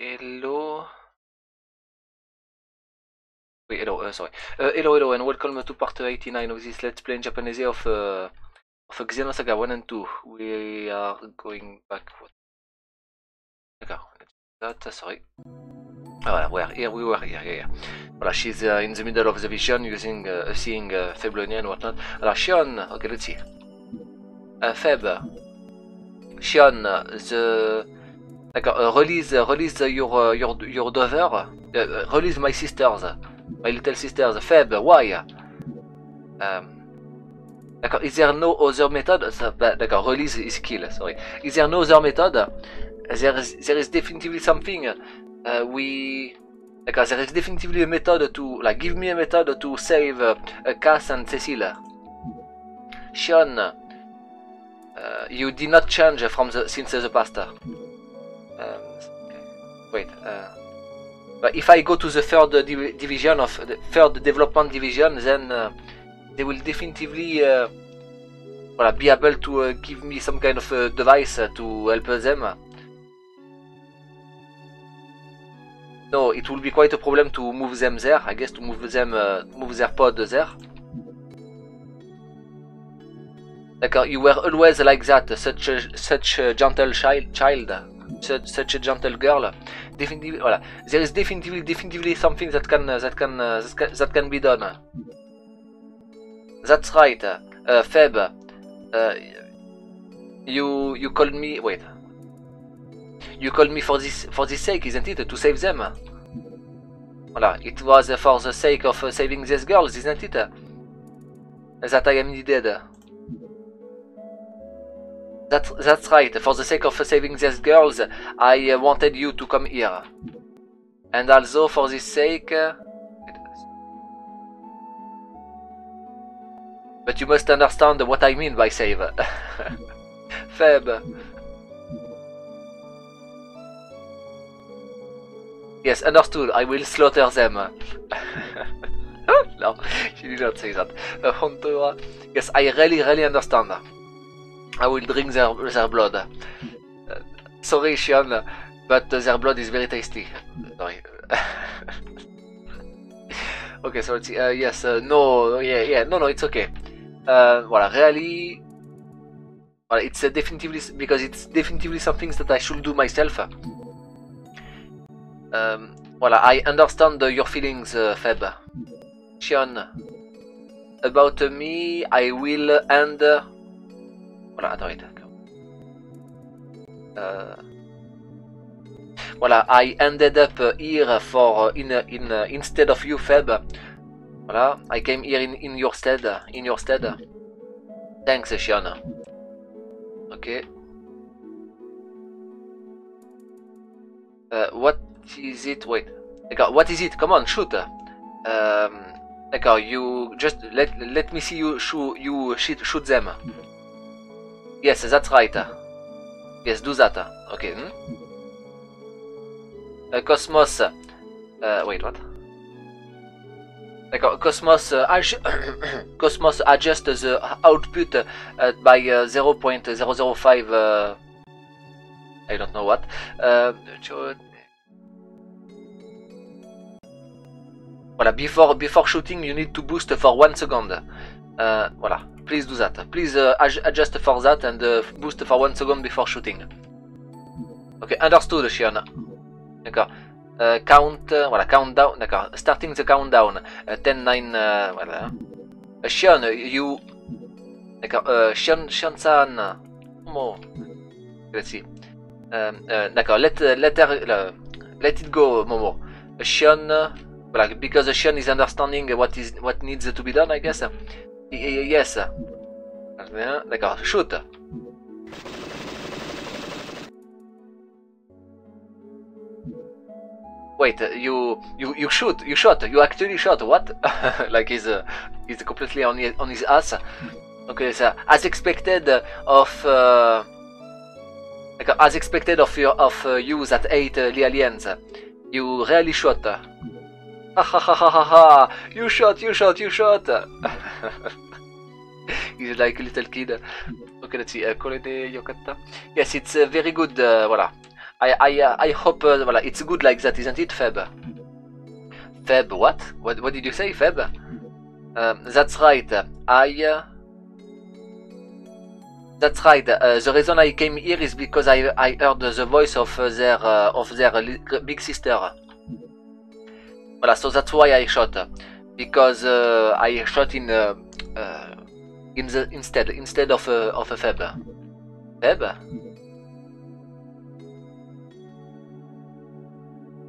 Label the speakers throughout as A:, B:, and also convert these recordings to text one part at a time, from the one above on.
A: hello. Wait, hello, uh, sorry. Uh, hello, hello, and welcome to part 89 of this Let's Play in Japanese of, uh, of Xenosaga 1 and 2. We are going back. D'accord, that, sorry. Ah, voilà, where? Here we were, here, here, here. Voilà, she's uh, in the middle of the vision using, uh, seeing uh, and whatnot. Alors, Shion, okay, let's see. Uh, Feb, Shion, the. D'accord, uh, release, uh, release your, uh, your, your daughter, uh, uh, release my sisters, my little sisters. Feb, why? Um, D'accord, is there no other method? Uh, D'accord, release is kill, sorry. Is there no other method? There is, there is definitely something. Uh, we. D'accord, there is definitely a method to. Like, give me a method to save uh, Cass and Cecile. Sean, uh, you did not change from the since the past. Um, wait. Uh, but if I go to the third div division of the third development division, then uh, they will definitively uh, well, be able to uh, give me some kind of uh, device uh, to help them. No, it will be quite a problem to move them there. I guess to move them, move their pod there. D'accord, you were always like that, such a, such a gentle child, child, such, a gentle girl. Definitely, voilà. There is definitely, definitely something that can, that can, that can, that can be done. That's right, uh, Feb. Uh, you, you called me. Wait. You called me for this, for this sake, isn't it? To save them. Voilà, it was for the sake of saving these girls, isn't it? That I am needed. That, that's right, for the sake of saving these girls, I uh, wanted you to come here. And also for this sake... Uh, but you must understand what I mean by save. Feb. Yes, understood, I will slaughter them. no, she did not say that. Yes, I really, really understand. I will drink their, their blood. Uh, sorry, Shion, but their blood is very tasty. Sorry. okay, so let's see. Uh, yes, uh, no, yeah, yeah, no, no, it's okay. Uh, voilà, really. Well, it's uh, definitively because it's definitively something that I should do myself. Um, voilà, I understand your feelings, uh, Feb. Shion. About me, I will end. Voilà, attends. Uh, voilà, I ended up here for in in uh, instead of you, Feb. Voilà, I came here in in your stead, in your stead. Thanks, Shion. Okay. Uh, what is it? Wait. D'accord, what is it? Come on, shoot. Um, D'accord, you just let let me see you shoot you shoot shoot them. Yes, that's right. Yes, do that. Okay. Hmm? Uh, Cosmos. Wait, what? D'accord, Cosmos, uh, Cosmos adjust the output uh, by uh, 0.005. Uh, I don't know what. Uh, voilà, before before shooting, you need to boost for one second. Uh, voilà, please do that. Please uh, adjust for that and uh, boost for one second before shooting. Ok, understood, Shion. D'accord. Uh, count, uh, voilà, countdown, d'accord. Starting the countdown. 10, 9, uh, voilà. Shion, you... D'accord, Shion, Shion-san. Uh, d'accord, let, let, let it go, Momo. Shion, voilà, because Shion is understanding what is what needs to be done, I guess. Yes. D'accord, shoot. Wait, you you you shoot, you shot, you actually shot. What? like he's uh, he's completely on his, on his ass. Okay, so as expected of uh, like, as expected of your of uh, you that ate uh, the aliens, you really shot. Ha ha ha ha ha! You shot, you shot, you shot! He's like a little kid. Okay, let's see. Uh, Kolede Yokata. Yes, it's uh, very good. Uh, voilà. I I uh, I hope uh, voilà, it's good like that, isn't it, Feb? Feb, what? What what did you say, Feb? Um, that's right. I. Uh, that's right. Uh, the reason I came here is because I I heard the voice of uh, their uh, of their big sister. So that's why I shot because uh, I shot in uh, uh, in the instead instead of a of a Feb. Feb.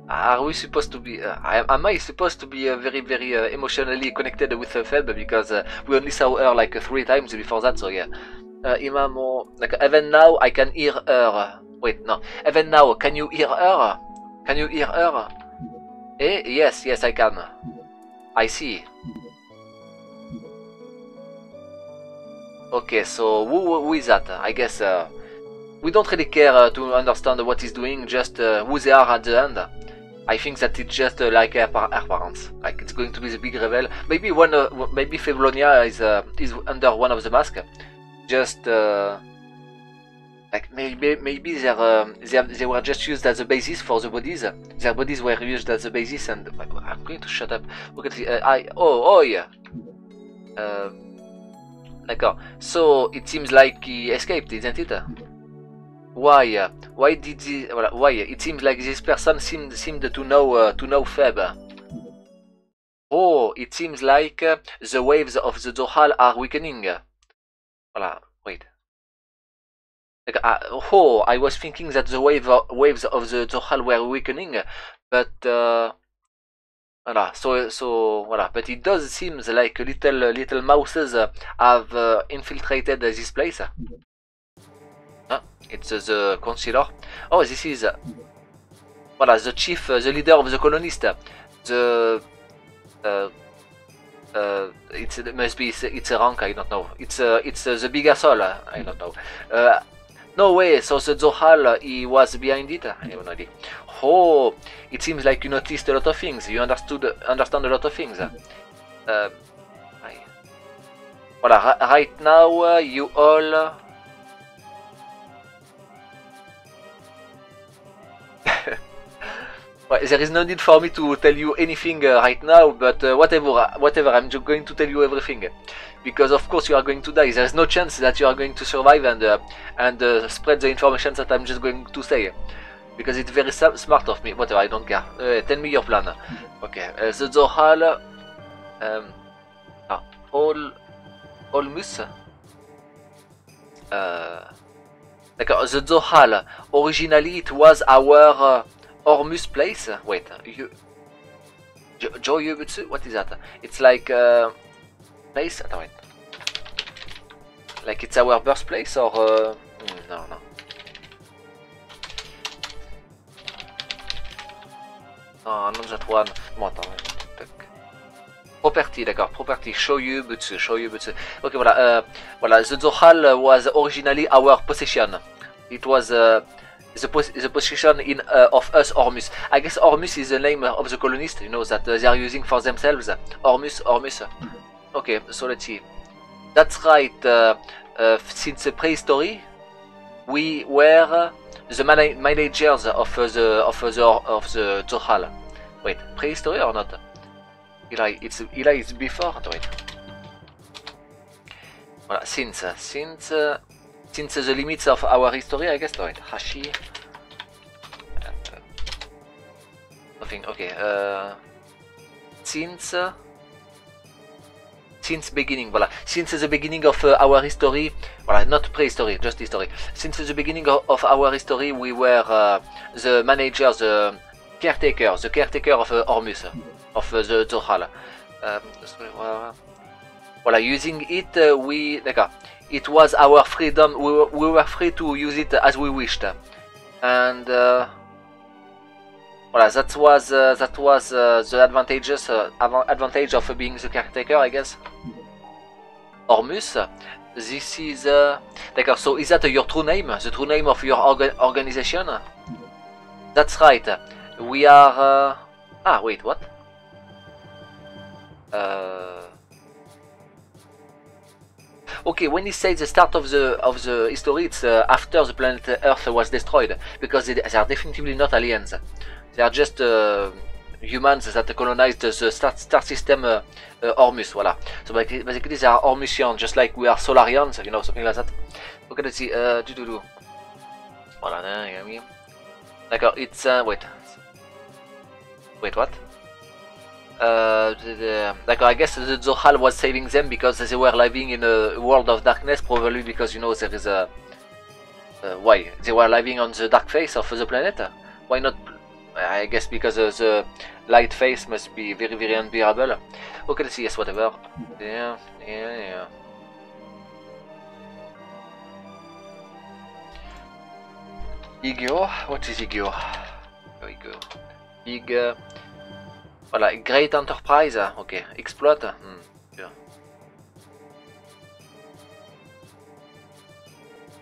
A: Are we supposed to be? Uh, am I supposed to be uh, very, very uh, emotionally connected with Feb because we only saw her like three times before that? So yeah, Imamo. Like even now, I can hear her. Wait, no. Even now, can you hear her? Can you hear her? Eh? Yes, yes, I can. I see. Okay, so who, who is that? I guess uh, we don't really care uh, to understand what he's doing, just uh, who they are at the end. I think that it's just uh, like parents. Like it's going to be the big reveal. Maybe one, uh, maybe Febronia is uh, is under one of the masks. Just like maybe maybe they um, they they were just used as a basis for the bodies. Their bodies were used as a basis, and I'm going to shut up. Look at the I oh oh yeah. D'accord. So it seems like he escaped, isn't it? Why? Why did he? Why? It seems like this person seemed seemed to know uh, to know Feb. Oh, it seems like uh, the waves of the Zohar are weakening. Voilà. Wait. Uh, oh, I was thinking that the wave waves of the Zohar were weakening, but uh, voilà. So so voilà. But it does seem like little little mouses have uh, infiltrated this place. It's uh, the consular. Oh, this is uh, voilà the chief, uh, the leader of the colonist. The uh, uh, it's, it must be it's a rank. I don't know. It's uh, it's uh, the big asshole. I don't know. Uh, no way. So the Zohar he was behind it. I have no idea. Oh, it seems like you noticed a lot of things. You understood understand a lot of things. Uh, I, voilà. Right now you all. There is no need for me to tell you anything uh, right now, but uh, whatever, whatever, I'm just going to tell you everything. Because of course you are going to die. There is no chance that you are going to survive and uh, and uh, spread the information that I'm just going to say. Because it's very smart of me. Whatever, I don't care. Uh, tell me your plan. Okay, uh, the Zohar, um, ah, all, Olmus. Uh, D'accord, the Zohar, originally it was our Ormus place? Wait, you, Yubutsu? What is that? It's like uh, place? Attends, wait. Like it's our birthplace or uh, no no. Non, not that one. Bon, attends. Property, d'accord. Property. Shoyu Butsu. Shoyu Butsu. Ok, voilà. Euh, voilà. The Zohal was originally our possession. It was uh, the, pos the position in uh, of us Ormus. I guess Ormus is the name of the colonists, you know, that uh, they are using for themselves. Ormus, Ormus. Okay, so let's see. That's right. Uh, uh, since the prehistory, we were the man managers of the of the of the Zohar. Wait, prehistory or not? Eli, it's Eli is before. Wait. Voilà, since since since the limits of our history, I guess. Wait, Hashi. Uh, nothing. Okay. Uh, since uh, since beginning, voilà. Since the beginning of uh, our history, voilà, not prehistory, just history. Since the beginning of, of our history, we were uh, the managers, the caretaker, the caretaker of uh, Ormus, of uh, the Zohar. Um, voilà, using it, uh, we, d'accord it was our freedom. We were, we were free to use it as we wished, and uh, that was uh, that was uh, the advantages uh, advantage of being the caretaker, I guess. Ormus. This is uh, d'accord. So is that your true name? The true name of your orga organization? That's right. We are. Uh, ah, wait, what? Uh, Okay, when he says the start of the of the history, it's uh, after the planet Earth was destroyed, because they, they are definitively not aliens. They are just uh, humans that colonized the star, star system uh, uh, Ormus, voilà. So basically they are Ormusians, just like we are Solarians, you know, something like that. Okay, let's see, uh, do do do. Voilà, D'accord, it's, uh, wait. Wait, what? Uh, like I guess the Zohar was saving them because they were living in a world of darkness, probably because you know there is a. Uh, why they were living on the dark face of the planet? Why not? I guess because uh, the light face must be very very unbearable. Okay, let's see. Yes, whatever. Yeah, yeah, yeah. Igor, what is Igor? There we go. Igor. Voilà, Great Enterprise, ok. Exploit, hmm.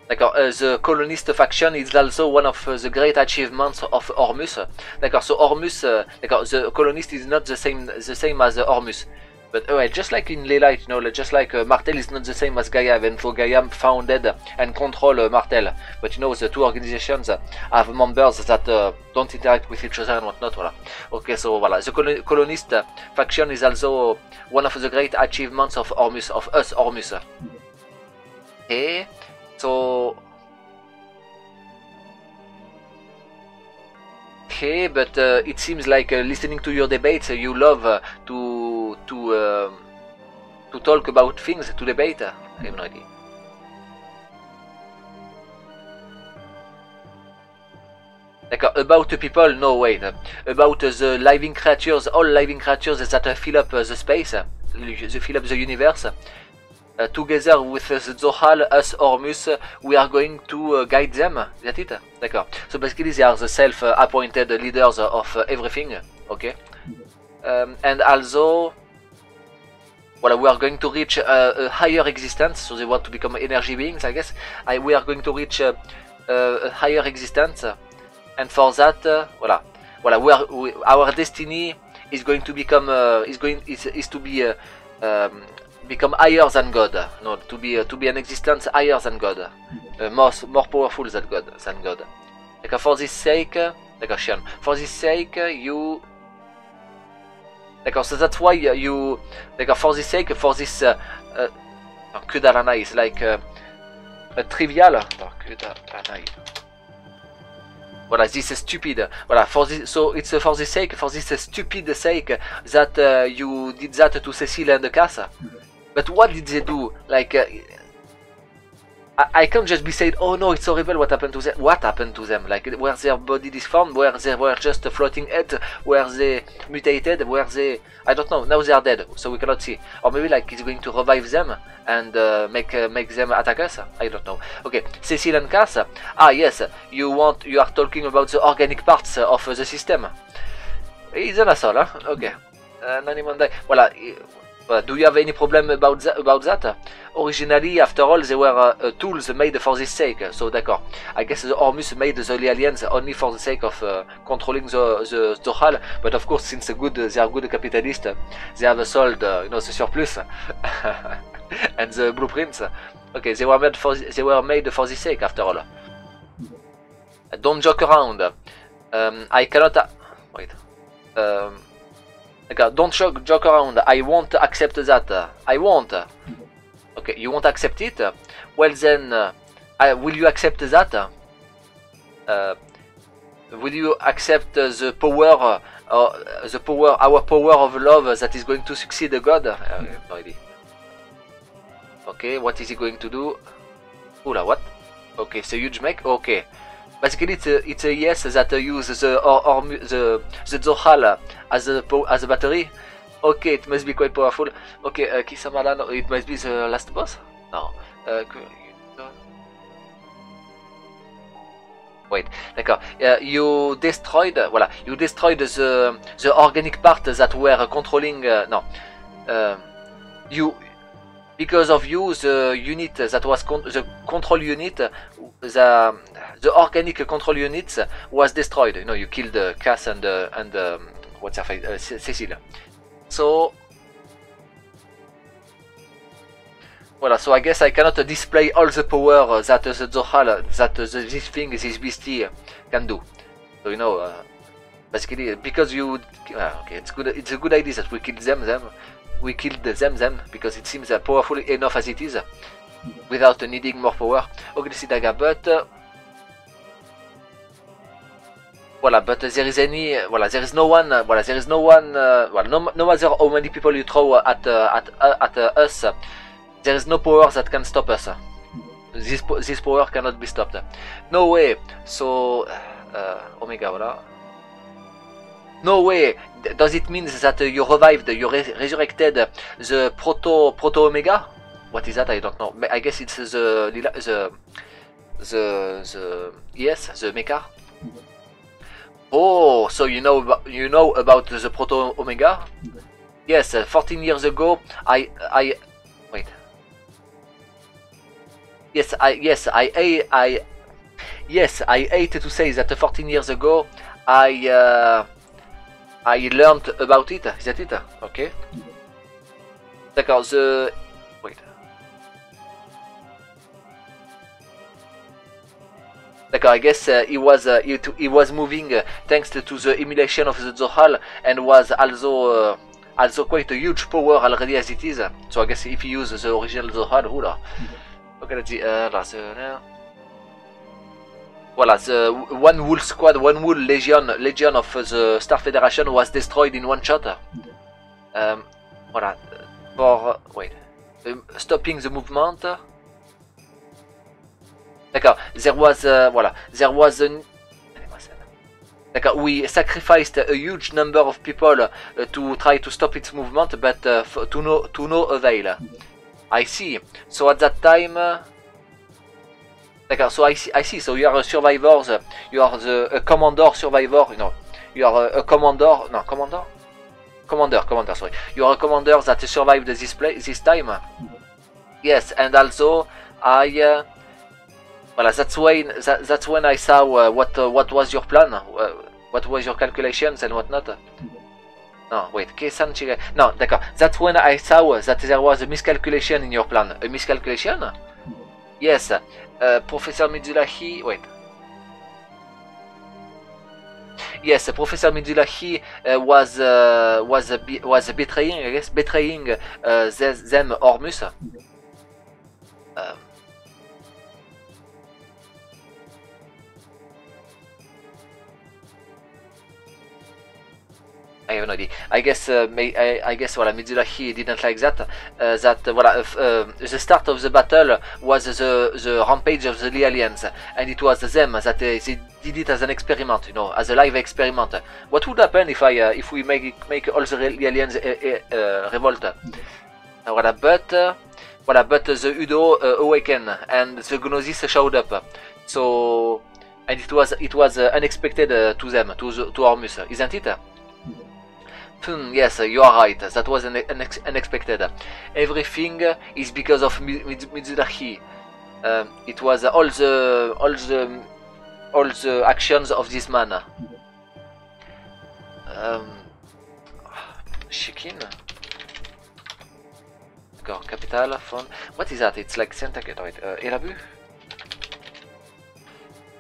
A: D'accord, uh, the colonist faction is also one of uh, the great achievements of Ormus. D'accord, so Ormus, uh, d'accord, the colonist is not the same the same as Ormus. But uh, just like in Leylight, you know, just like uh, Martel is not the same as Gaia, even though Gaia founded and control uh, Martel. But you know, the two organizations have members that uh, don't interact with each other and whatnot. Voilà. Okay, so voilà. The colon colonist faction is also one of the great achievements of Ormus, of us Ormus. Okay, so okay, but uh, it seems like uh, listening to your debates, uh, you love uh, to to um, to talk about things, to debate. I have no idea. Like about the people, no wait. About the living creatures, all living creatures that fill up the space, they fill up the universe. Uh, together with uh, Zohar, us, Ormus, uh, we are going to uh, guide them. Is that it? D'accord. So basically they are the self-appointed leaders of uh, everything. Okay. Um, and also, well, we are going to reach a higher existence. So they want to become energy beings, I guess. I, we are going to reach a higher existence, and for that, voilà, voilà, we are, we, our destiny is going to become is going is, is to be um, become higher than God. No, to be uh, to be an existence higher than God, uh, more more powerful than God than God. Like uh, for this sake, like a For this sake, you. Like so that's why you like for this sake for this uh, uh, Kudalana is like uh, a trivial. Kudalana. Voilà, this is stupid. Voilà, for this, so it's uh, for the sake, for this uh, stupid sake that uh, you did that to Cecile and Cass. But what did they do? Like, uh, I, can't just be saying, oh no, it's horrible what happened to them. What happened to them? Like, were their body disformed? Were they were just a floating head? Were they mutated? Were they... I don't know. Now they are dead, so we cannot see. Or maybe like he's going to revive them and uh, make uh, make them attack us. I don't know. Okay, Cecil and Cass. Ah yes, you want you are talking about the organic parts of the system. He's an asshole, huh? Okay. Uh, voilà, uh, do you have any problem about that? About that? Originally, after all, they were uh, uh, tools made for this sake. So, d'accord. I guess the Ormus made the aliens only for the sake of uh, controlling the the Zohal. But of course, since good, they are good capitalists, they have sold, uh, you know, the surplus and the blueprints. Okay, they were made for they were made for this sake after all. Don't joke around. Um, I cannot. wait. Um, Okay, don't joke, joke around. I won't accept that. I won't. Okay, you won't accept it? Well then, uh, I, will you accept that? Uh, will you accept uh, the power, uh, the power, our power of love that is going to succeed God? Uh, no idea. Okay, what is he going to do? Oula, what? Okay, a huge mech. Okay. Basically, it's a, it's a yes that uses the or, or the the Zohar as a as a battery. Okay, it must be quite powerful. Okay, uh, it must be the last boss. No. Uh, Wait, d'accord. Uh, you destroyed, voilà, you destroyed the the organic part that were controlling. Uh, no, uh, you because of you, the unit that was con the control unit, the the organic control units was destroyed. You know, you killed uh, Cass and uh, and um, what's her face, uh, Cecile. So Voilà, so I guess I cannot display all the power that the Zohar, that this thing, this beastie can do. So you know, uh, basically, because you, uh, okay, it's good. It's a good idea that we kill them, them. We killed them, them, because it seems uh, powerful enough as it is, without needing more power. Dagger, but. Uh, Voilà, but there is any, voilà, there is no one, uh, voilà, there is no one, uh, well, no, no matter how many people you throw at uh, at at us, there is no power that can stop us. This this power cannot be stopped. No way. So, Omega, voilà. No way. Does it mean that you revived, you re resurrected the proto proto Omega? What is that? I don't know. I guess it's the the the the yes the mecha. Oh, so you know you know about the Proto Omega? Yes, uh, 14 years ago, I I wait. Yes, I yes I I, I yes I hate to say that 14 years ago I uh, I learned about it. Is that it? Okay. D'accord. The Wait. D'accord, I guess uh, he was uh, he, he, was moving uh, thanks to, to, the emulation of the Zohar and was also uh, also quite a huge power already as it is. So I guess if you use the original Zohar, oula. Ok, let's see. Uh, là, voilà, the one wool squad, one wool legion, legion of the Star Federation was destroyed in one shot. Um, voilà, for wait, um, stopping the movement. D'accord. There was, uh, voilà, there was a... D'accord. We sacrificed a huge number of people uh, to try to stop its movement, but uh, to no to no avail. I see. So at that time. Uh, D'accord. So I see. I see. So you are survivors. You are the a commander survivor. You know. You are a, a commander. No, commander? Commander. Commander. Sorry. You are a commander that survived this play this time? Yes, and also I. Uh, Voilà, that's when that, that's when I saw uh, what uh, what was your plan, uh, what was your calculations and whatnot? No, wait, Kesan No, d'accord. That's when I saw that there was a miscalculation in your plan. A miscalculation? Yes. Uh, Professor Mizrahi. Wait. Yes, Professor Mizrahi uh, was uh, was was betraying, I guess, betraying uh, them Ormus. Um, I have no idea. I guess uh, may, I, I, guess voilà, he didn't like that. Uh, that uh, voilà, uh, the start of the battle was the the rampage of the aliens, and it was them that uh, they did it as an experiment, you know, as a live experiment. What would happen if I uh, if we make make all the aliens revolt? voilà, but voilà, but the U-DO awakened and the Gnosis showed up. So and it was it was unexpected to them, to the, to Ormus, isn't it? Hmm, yes, you are right. That was an, unexpected. Everything is because of Mizrahi. Um, it was all the all the all the actions of this man. Um. D'accord, capital, phone. What is that? It's like Santa right? Uh, Elabu?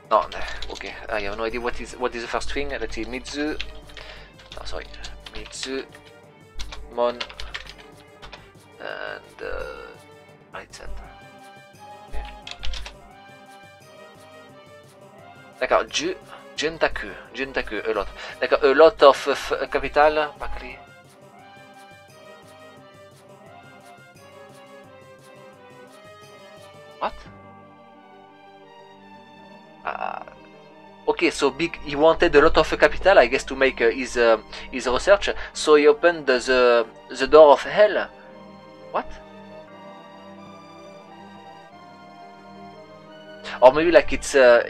A: No, okay. I have no idea what is what is the first thing. Let's see, Mizu. No, sorry. Mitsu, Mon, and uh, center. Okay. A lot. A lot of uh, capital, Bakri. What? Okay, so big. He wanted a lot of capital, I guess, to make uh, his uh, his research. So he opened the the door of hell. What? Or maybe like it's uh,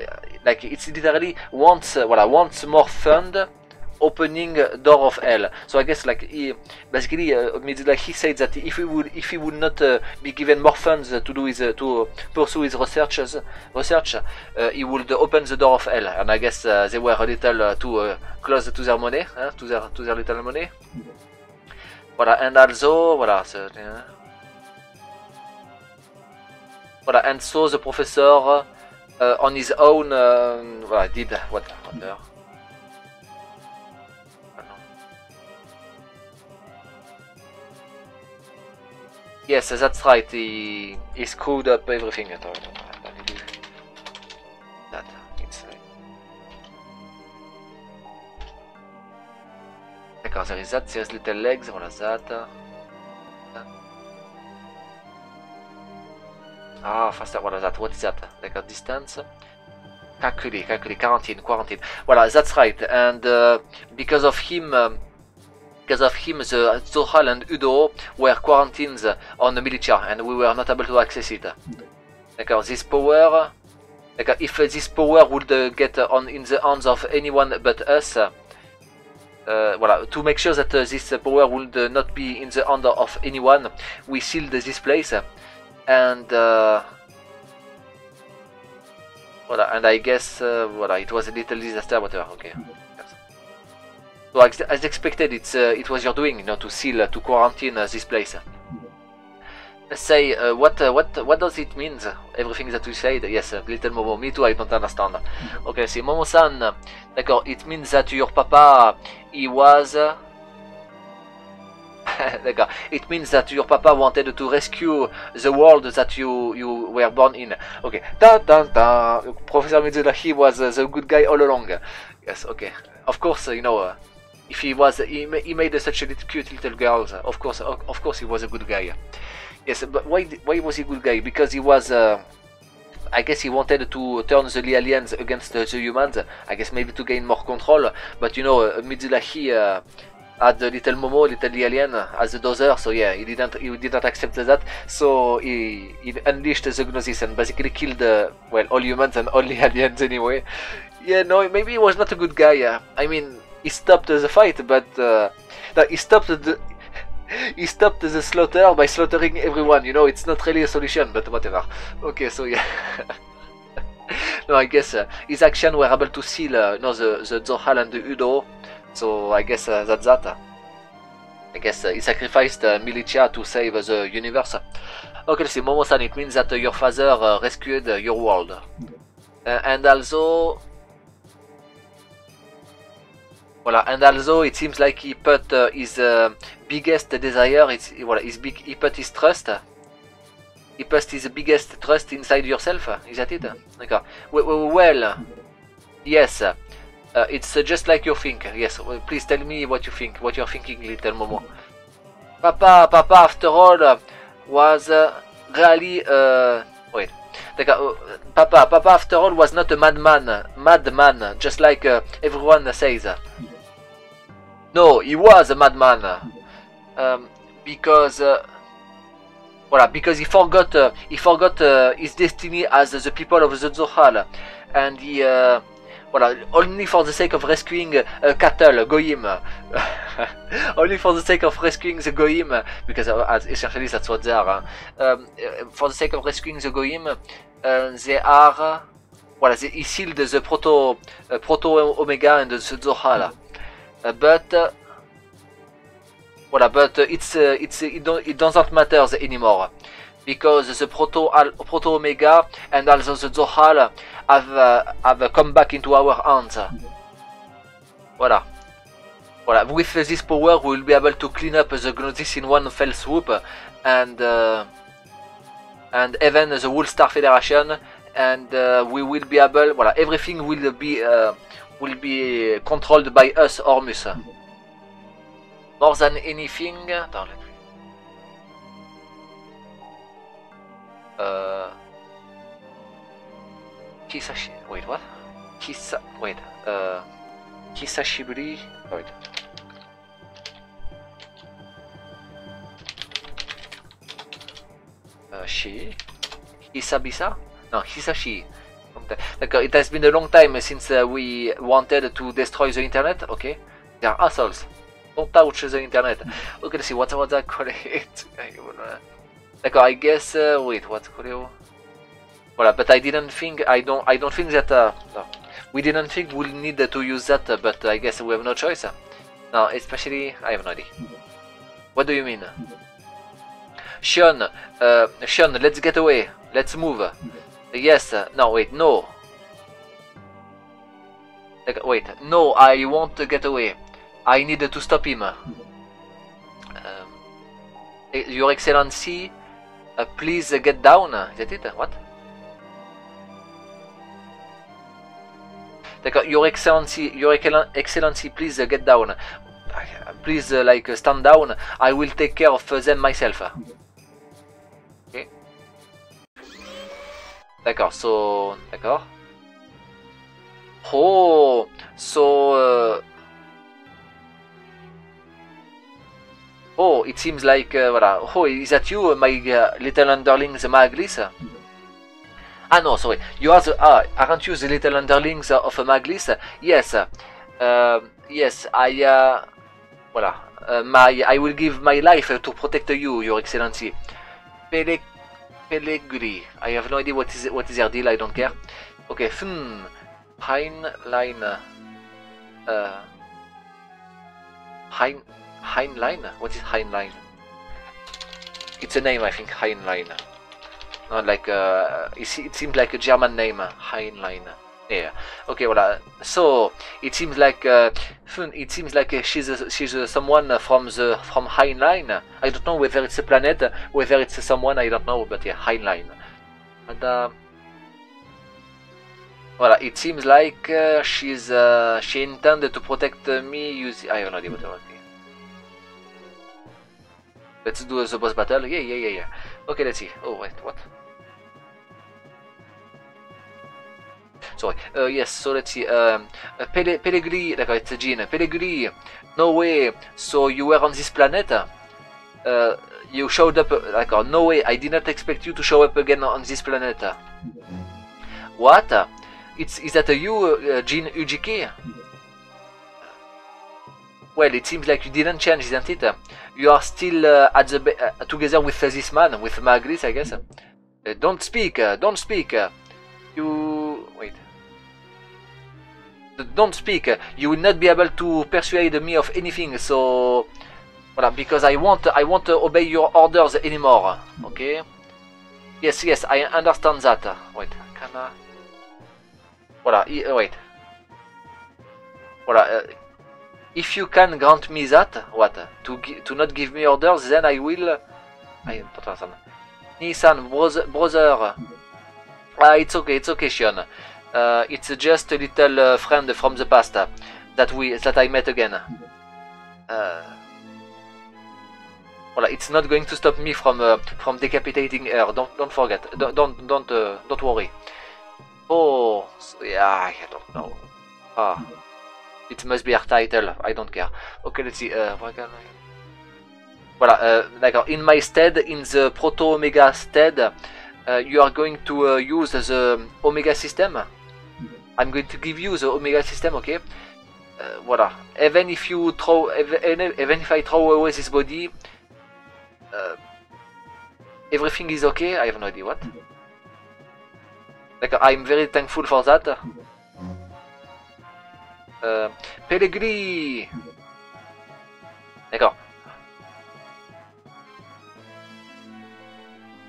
A: like it's literally wants uh, voilà wants more fund opening door of hell. So I guess like he basically uh, like he said that if he would if he would not uh, be given more funds to do his uh, to pursue his researches research, uh, he would open the door of hell. And I guess uh, they were a little too close to their money, to their to their little money. Voilà, and also voilà. So, Voilà, and so the professor, on his own, uh, voilà, did what? what Yes, that's right. He he screwed up everything. Me do that. It's, uh, D'accord, there is that. There's little legs. Voilà that. Ah, faster. What is that. What is that? Like a distance. Calculé, calculé, quarantine, quarantine. Voilà, that's right. And uh, because of him, um, because of him, the Zohar and U-DO were quarantined on the Miltia, and we were not able to access it. D'accord, this power, d'accord, if this power would uh, get on in the hands of anyone but us, uh, voilà, to make sure that uh, this power would uh, not be in the hand of anyone, we sealed this place, and uh, voilà, and I guess uh, voilà, it was a little disaster, whatever. Okay. So as, as expected, it's uh, it was your doing, you know, to seal, to quarantine uh, this place. Say uh, what what what does it mean? Everything that we said. Yes, little Momo. Me too. I don't understand. Okay, see, Momo-san. D'accord. It means that your papa, he was. It means that your papa wanted to rescue the world that you you were born in. Okay. Da da da. Professor Mizuda, he was uh, the good guy all along. Yes. Okay. Of course, uh, you know. Uh, if he was, he, he made such a little cute little girls. Of course, of, course, he was a good guy. Yes, but why why was he a good guy? Because he was. Uh, I guess he wanted to turn the aliens against uh, the humans. I guess maybe to gain more control. But you know, uh, Mitsulahi uh, had the little Momo, little alien as a dozer. So yeah, he didn't he didn't accept that. So he, he unleashed the Gnosis and basically killed uh, well all humans and all the aliens anyway. Yeah, no, maybe he was not a good guy. Uh, I mean, he stopped the fight, but uh, he stopped the he stopped the slaughter by slaughtering everyone. You know, it's not really a solution, but whatever. Okay, so yeah. no, I guess uh, his action were able to seal uh, no, the, the Zohar and the U-DO. So I guess uh, that's that. I guess uh, he sacrificed uh, Miltia to save the universe. Okay, see, Momo-san, it means that uh, your father rescued your world. And also... Voilà, and also it seems like he put uh, his uh, biggest desire, it's, his big, he put his trust, he put his biggest trust inside yourself, is that it? D'accord. Well, yes, uh, it's just like you think, yes, well, please tell me what you think, what you're thinking, little Momo. Papa, Papa, after all, was uh, really, uh, wait, uh, Papa, Papa, after all, was not a madman, madman, just like uh, everyone says. No, he was a madman. Um, because, uh, voilà, because he forgot, uh, he forgot uh, his destiny as the people of the Zohal, and he, uh, voilà, only for the sake of rescuing uh, cattle, goyim, only for the sake of rescuing the goyim, because uh, essentially that's what they are. Um, uh, for the sake of rescuing the goyim, uh, they are, voilà, they, he sealed the proto, uh, proto omega and the Zohal. Uh, but voilà, but it's uh, it's it, doesn't matter anymore because the proto proto omega and also the Zohal have uh, have come back into our hands. Voilà. Voilà. With this power, we will be able to clean up the Gnosis in one fell swoop, and uh, and even the Wool Star Federation, and uh, we will be able. Voilà, everything will be uh, will be controlled by us, Ormus. More than anything. Attends, me- Uh. Kisashi. Wait, what? Kisa. Wait. Uh. Kisashiburi. Wait. Uh, she. Hisabisa? No, he's a Hisashi. D'accord, it has been a long time since uh, we wanted to destroy the internet. Okay, they are assholes. Don't touch the internet. Okay, let's see what was that correct. D'accord, I guess. Uh, wait, what's Koreo? Voilà, but I didn't think. I don't. I don't think that. Uh, no, we didn't think we'll need to use that, uh, but I guess we have no choice. No, especially I have no idea. What do you mean? Sean, uh, Sean, let's get away. let's move. Yes, no, wait, no. Wait, no, I won't get away. I need to stop him. Um, Your Excellency, uh, please get down. Is that it? What? Your Excellency, Your Excellency, please get down. Please, like, stand down. I will take care of them myself. D'accord, so... D'accord. Oh, so... Uh, oh, it seems like... Uh, voilà. Oh, is that you, my uh, little underlings Margulis? Ah no, sorry. You are the... Ah, aren't you the little underlings of Margulis? Yes. Uh, yes, I... Uh, voilà. Uh, my, I will give my life to protect you, your excellency. Pelegri. I have no idea what is what is their deal, I don't care. Okay, hmm... Heinlein. Uh, Hein Heinlein? What is Heinlein? It's a name, I think. Heinlein. Not like uh, it seems like a German name. Heinlein. Yeah. Okay. Well, so it seems like uh, it seems like she's a, she's a, someone from the from Heinlein. I don't know whether it's a planet, whether it's someone. I don't know, but yeah, Heinlein. And. Uh, Voilà, it seems like uh, she's uh, she intended to protect uh, me using. I have no idea what I want. Let's do the boss battle. Yeah, yeah, yeah, yeah. Okay, let's see. Oh wait, what? Sorry. Uh, yes. So let's see. Um, Pele Pellegrini, d'accord, it's Jean. No way. So you were on this planet. Uh, you showed up. Like, oh, no way. I did not expect you to show up again on this planet. What? It's is that you, uh, Jin Uzuki? Well, it seems like you didn't change, isn't it? You are still uh, at the uh, together with this man, with Margulis, I guess. Uh, don't speak, uh, don't speak. Don't speak. You will not be able to persuade me of anything. So, voilà, because I won't, I won't obey your orders anymore. Okay? Yes, yes, I understand that. Wait, can I? Voilà, wait. Voilà. Uh, if you can grant me that, what? To to not give me orders, then I will. I don't understand. Nissan, brother, brother. Ah, it's okay, it's okay, Shion. Uh, it's just a little uh, friend from the past uh, that we that I met again. Uh, voilà, it's not going to stop me from uh, from decapitating her. Don't don't forget. Don't don't don't, uh, don't worry. Oh, yeah, I don't know. Ah, it must be her title. I don't care. Okay, let's see. Voilà, d'accord. In my stead, in the Proto Omega stead, uh, you are going to uh, use the Omega system. I'm going to give you the Omega system, okay? Uh, voilà. Even if you throw, even, even if I throw away this body, uh, everything is okay. I have no idea what. Like, I'm very thankful for that. Uh, Pellegrini D'accord.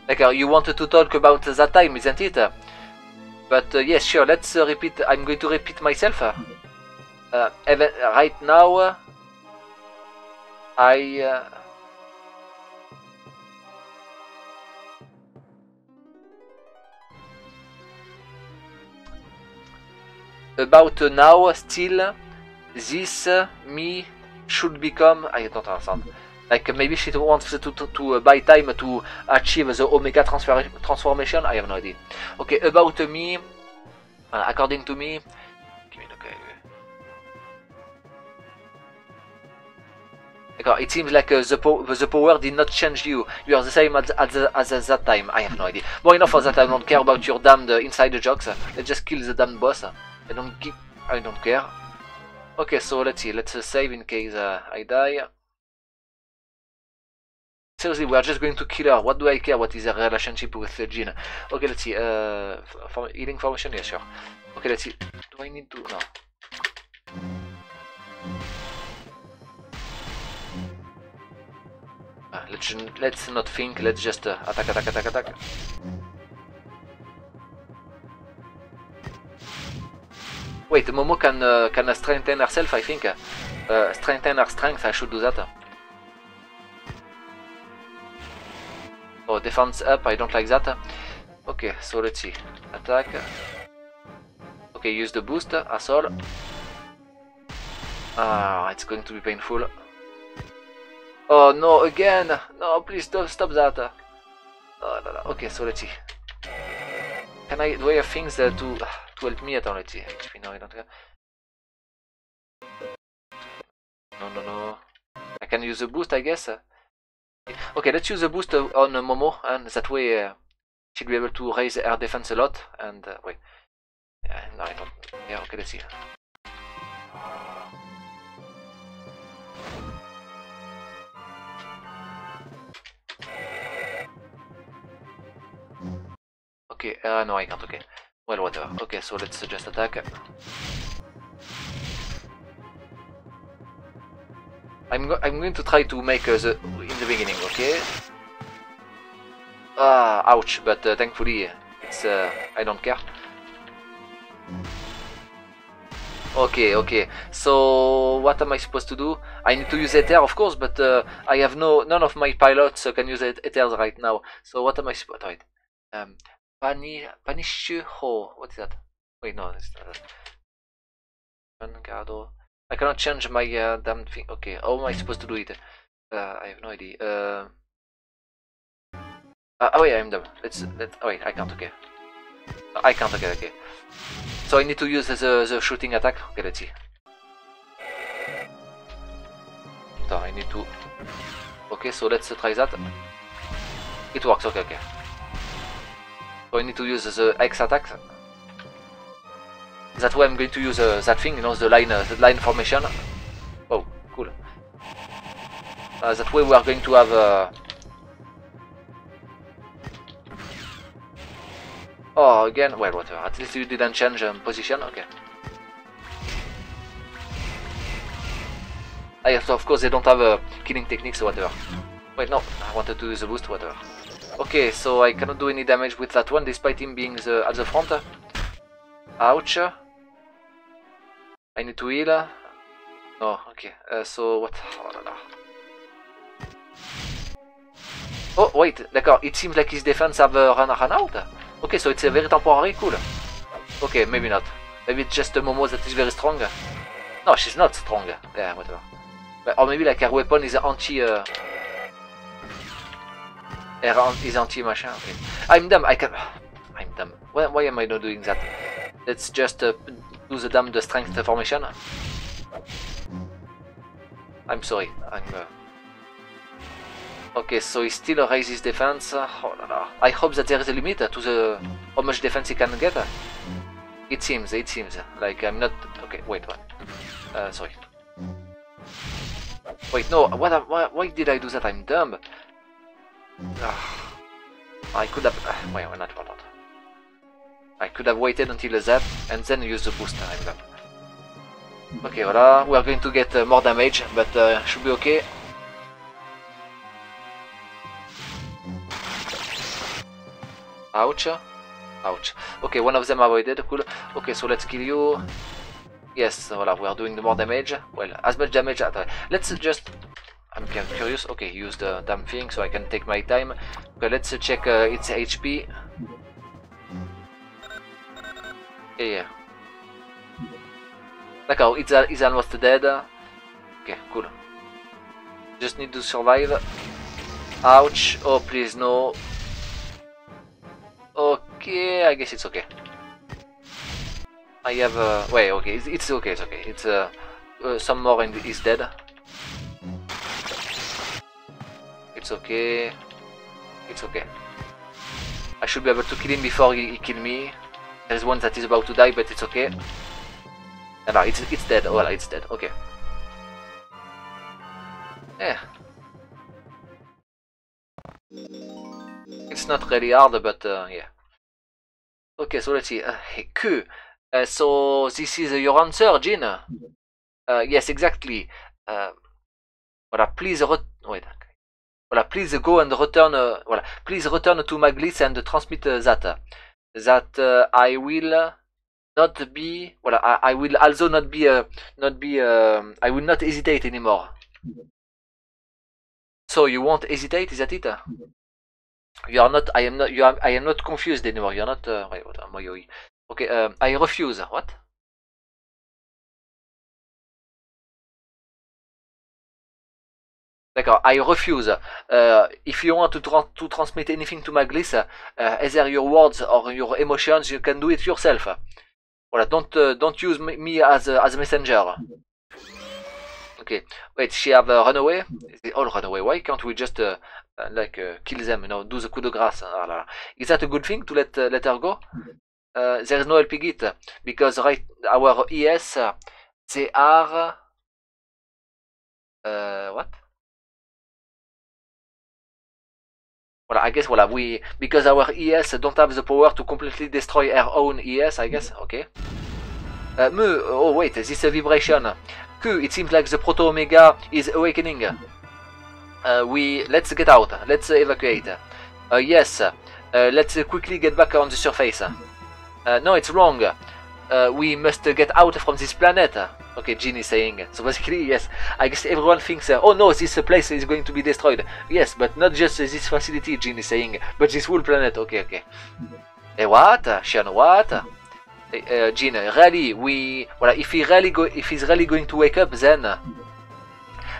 A: D'accord, you wanted to talk about that time, isn't it? But uh, yes, sure, let's uh, repeat. I'm going to repeat myself. Uh, right now, I... Uh, about now still this me should become I don't understand like maybe she wants to, to, to uh, buy time to achieve the omega transfer transformation I have no idea okay about me uh, according to me it seems like uh, the, po the power did not change you. You are the same as, as, as, as that time. I have no idea. Well, enough for that. I don't care about your damned uh, inside jokes. Let's just kill the damned boss. I don't I don't care. Okay, so let's see. Let's uh, save in case uh, I die. Seriously, we are just going to kill her. What do I care what is her relationship with uh, Jean? Okay, let's see. Uh, for healing formation? Yeah, sure. Okay, let's see. Do I need to... No. Uh, let's, let's not think, let's just uh, attack, attack, attack, attack. Wait, Momo can uh, can strengthen herself, I think. Uh, strengthen her strength, I should do that. Oh, defense up, I don't like that. Okay, so let's see. Attack. Okay, use the boost, assault. Ah, it's going to be painful. Oh no, again! No, please don't stop that. Oh, no, no. Okay, so let's see. Can I do I have things uh, to to help me? Attends, let's see. HP, no, I don't have. No, no, no. I can use the boost, I guess. Okay, let's use the boost on Momo, and that way uh, she'll be able to raise her defense a lot. And uh, wait, yeah, no, I don't. Yeah, okay, let's see. Okay, uh, no, I can't, okay. Well, whatever. Okay, so let's just attack. I'm, go I'm going to try to make uh, the in the beginning, okay? Ah, ouch, but uh, thankfully it's uh, I don't care. Okay, okay. So what am I supposed to do? I need to use Ether, of course, but uh, I have no none of my pilots can use Ethers right now. So what am I supposed? to Wait, um, Pani Panishuho. What is that? Wait, no, it's not that. I cannot change my uh, damn thing. Okay, how am I supposed to do it? Uh, I have no idea. Uh, uh, oh yeah, I'm dumb. Let's let. Oh wait, I can't. Okay, I can't. Okay, okay. So I need to use the the shooting attack. Okay, let's see. So I need to. Okay, so let's try that. It works. Okay, okay. So I need to use the X attack. That's why I'm going to use uh, that thing, you know, the line, uh, the line formation. Oh, cool. Uh, that way we are going to have. Uh... Oh, again. Well, whatever. At least you didn't change um, position. Okay. Ah, yes, of course they don't have uh, killing techniques or whatever. Wait, no. I wanted to use the boost, whatever. Okay, so I cannot do any damage with that one, despite him being the, at the front. Ouch. Heal. No, okay. Uh, so what? Oh, wait, d'accord. It seems like his defense have uh, run, run out. Okay, so it's a very temporary. Cool. Okay, maybe not. Maybe it's just a Momo that is very strong. No, she's not strong. Yeah, whatever. But, or maybe like her weapon is anti. Uh, her is anti machin. Okay. I'm dumb. I can. I'm dumb. Why, why am I not doing that? Let's just uh, do the damn the strength formation. I'm sorry. I'm. Uh... Okay, so he still raises defense. Oh. I hope that there is a limit to the how much defense he can get. It seems. It seems like I'm not. Okay, wait. What? Uh, sorry. Wait, no. What? Why, why did I do that? I'm dumb. I could have. Uh, wait, not. Not. I could have waited until the zap and then use the booster. I'm dumb. Okay, voila. We are going to get uh, more damage, but uh, should be okay. Ouch. Ouch. Okay, one of them avoided. Cool. Okay, so let's kill you. Yes, voila, we are doing the more damage. Well, as much damage. As, let's just. I'm kind of curious. Okay, use the damn thing so I can take my time. Okay, let's check uh, its HP. Yeah, yeah. D'accord, it's, it's almost dead. Okay, cool. Just need to survive. Ouch. Oh, please, no. Okay, I guess it's okay. I have uh, wait, okay, it's, it's okay, it's okay. It's uh, uh some more and is dead. It's okay. It's okay. I should be able to kill him before he, he kill me. There's one that is about to die, but it's okay. And no, it's it's dead. Oh, well, it's dead. Okay. Yeah. It's not really hard, but uh, yeah. Okay, so let's see. Uh, Q. Uh, so this is your answer, Jin. Uh, yes, exactly. Uh, voilà, please wait. Voilà, please go and return. Uh, voilà, please return to Margulis and transmit uh, that. That uh, I will not be well I, I will also not be uh, not be uh, I will not hesitate anymore. So you won't hesitate, is that it? You are not I am not you are I am not confused anymore. You're not uh, wait, what am I Okay, um, I refuse. What? D'accord, I refuse. Uh, if you want to, tra to transmit anything to Maglis, uh, either your words or your emotions, you can do it yourself. Voilà, don't uh, don't use me as a, as a messenger. Okay, wait, she have uh, run away? They all run away. Why can't we just uh, uh, like uh, kill them? You know, do the coup de grâce? Ah. Is that a good thing to let uh, let her go? Uh, there is no helping it because right our ES uh, they are uh, what? Well, I guess well, we because our ES don't have the power to completely destroy our own ES. I guess okay. Uh, me, oh wait, is this uh, vibration. Q, it seems like the Proto Omega is awakening. Uh, we let's get out. Let's evacuate. Uh, yes, uh, let's quickly get back on the surface. Uh, no, it's wrong. Uh, we must get out from this planet. Okay, Jin is saying. So basically, yes, I guess everyone thinks, uh, oh no, this place is going to be destroyed. Yes, but not just this facility, Jin is saying, but this whole planet. Okay, okay. Hey, what? Sean, what? Uh, Jin, really, we, well, if he really go, if he's really going to wake up, then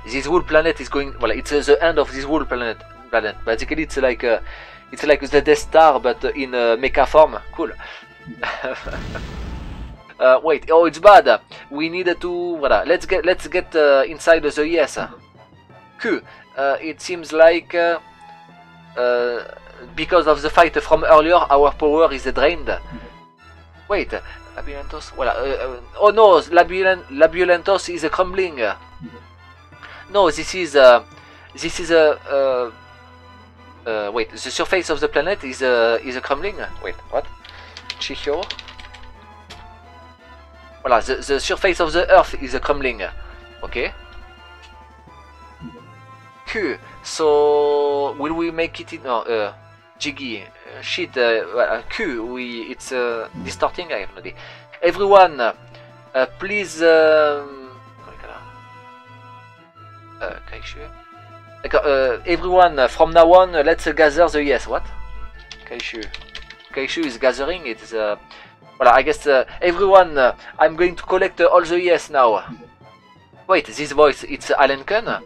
A: this whole planet is going. Well, it's uh, the end of this whole planet. Planet. Basically, it's like, uh, it's like the Death Star, but in mecha form. Cool. Uh, wait, oh, it's bad. We need to. Voilà. Let's get let's get uh, inside the yes. Q. Uh, it seems like uh, uh, because of the fight from earlier, our power is drained. Wait, Labyrinthos. Voilà. Uh, oh no, Labulent Labyrinthos is crumbling. No, this is this is a. Wait, the surface of the planet is is crumbling. Wait, what? Chicho. Voilà, the, the surface of the earth is a crumbling. Okay. Q. So will we make it in? No, uh, Jiggy. Uh, shit. Uh, Q. We. It's uh, distorting. I have no idea. Everyone, uh, please. Um, uh, uh, everyone, from now on, let's gather the yes. What? Kaishu. Kaishu is gathering. It's. Uh, well, I guess uh, everyone, uh, I'm going to collect uh, all the yes now. Wait, this voice, it's Alan Kuhn?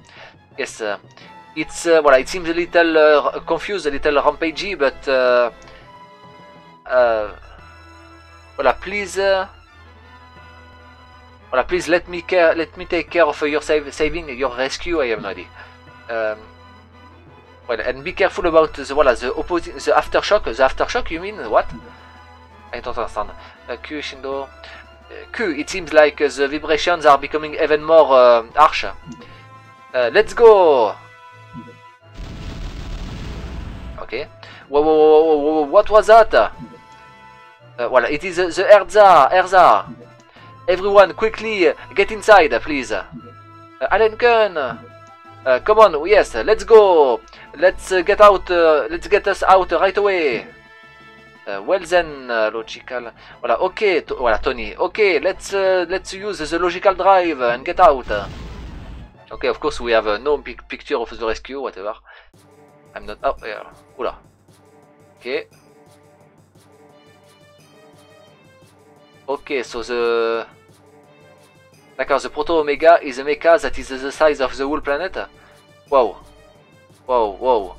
A: Yes, uh, it's, uh, well, it seems a little uh, confused, a little rampagey, but, uh, uh, well, please, uh, well, please let me care, let me take care of your save, saving, your rescue, I have no idea. Um, well, and be careful about the, well, the opposite, the aftershock, the aftershock, you mean, what? I don't understand. Uh, Q Shindo. Uh, Q, it seems like uh, the vibrations are becoming even more uh, harsh. Let's go! Okay. Whoa, whoa, whoa, whoa, what was that? Well, it is the Elsa, Elsa. Everyone, quickly get inside, please. Alan. Uh, come on, yes, let's go. Let's uh, get out. Uh, let's get us out right away. Uh, well then, uh, logical. Voilà, to voilà, Tony. Okay, let's uh, let's use the logical drive and get out. Okay, of course we have uh, no pic picture of the rescue, whatever. I'm not. Oh, yeah. Oula. Okay. Okay, so the. The Proto Omega is a mecha that is the size of the whole planet. Wow. Wow, wow.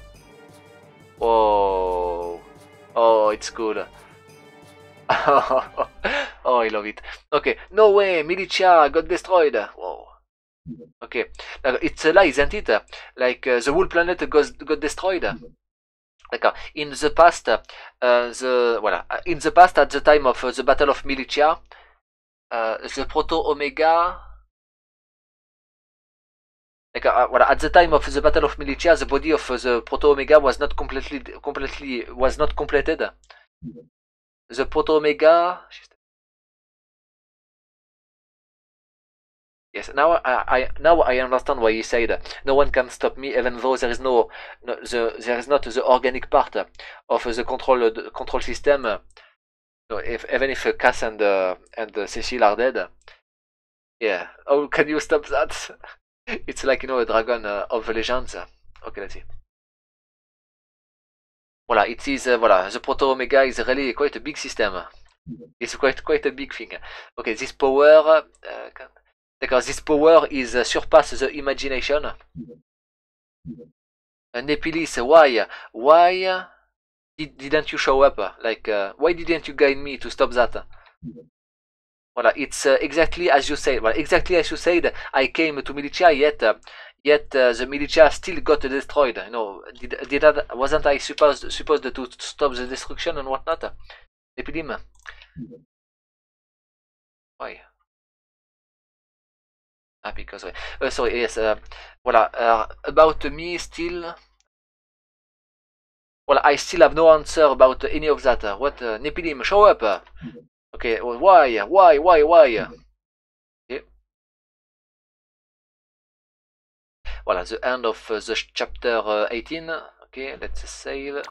A: Whoa. Oh, it's good. oh, I love it. Okay, no way, Miltia got destroyed. Whoa. Okay, it's a lie, isn't it? Like uh, the whole planet got, got destroyed. Like, in the past, uh, the voilà, in the past, at the time of uh, the Battle of Miltia, uh, the Proto Omega. Like, uh, at the time of the Battle of Miltia, the body of the Proto Omega was not completely, completely was not completed. The Proto Omega. Yes, now I, I now I understand why he said no one can stop me, even though there is no, no the there is not the organic part of the control the control system So if even if uh, Cass and uh, and uh, Cecile are dead, yeah. Oh, can you stop that? it's like you know a dragon uh, of legends. Okay, let's see. Voilà, it is uh, voilà. The Proto Omega is really quite a big system. It's quite quite a big thing. Okay, this power. Uh, because this power is uh, surpass the imagination. Uh, Nephilim, why? Why did, didn't you show up? Like, uh, why didn't you guide me to stop that? Voilà, it's uh, exactly as you said. Well, exactly as you said. I came to Miltia, yet, uh, yet uh, the Miltia still got destroyed. You know, did, did that, wasn't I supposed supposed to stop the destruction and whatnot? Nephilim. Why? Ah, because uh, sorry, yes. Uh, voilà, uh, about me still. Well, I still have no answer about any of that. What? Uh, Nephilim, show up! Okay, well, why? Why? Why? Why? Okay. Voilà, the end of uh, the chapter uh, 18. Okay, let's save.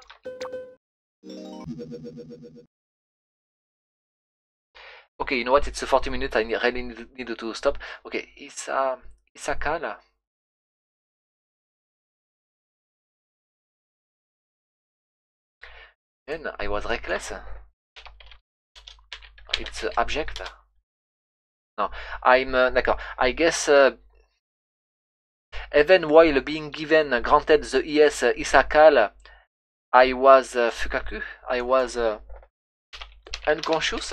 A: Okay, you know what? It's 40 minutes. I really need, to stop. Okay, Isa, Isakala. Then I was reckless. It's uh, abject? No, I'm uh, d'accord. I guess uh, even while being given granted the ES uh, Isakal, I was uh, fukaku? I was uh, unconscious,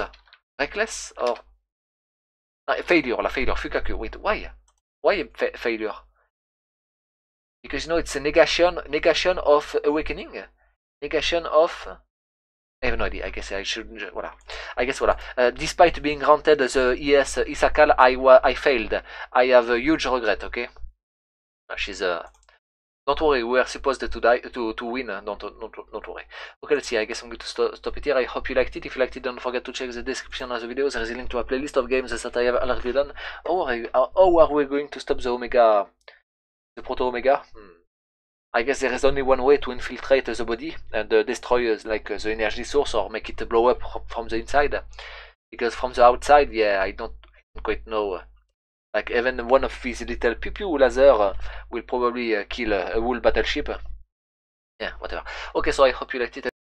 A: reckless, or failure. La failure. Fukaku. Wait, why? Why fa- failure? Because you know it's a negation negation of awakening, negation of. I have no idea. I guess I should. Voilà. I guess voilà. Uh, despite being granted the ES Issachar, I wa- I failed. I have a huge regret. Okay. Uh, she's uh. Don't worry, we are supposed to die to to win. Don't don't don't worry. Okay, let's see. I guess I'm going to sto- stop it here. I hope you liked it. If you liked it, don't forget to check the description of the video. There is a link to a playlist of games that I have already done. How are, how are we going to stop the Omega, the Proto Omega? Hmm. I guess there is only one way to infiltrate the body and uh, destroy uh, like uh, the energy source or make it blow up from the inside. Because from the outside, yeah, I don't, I don't quite know. Like even one of these little pew pew laser will probably kill a whole battleship. Yeah, whatever. Okay, so I hope you liked it.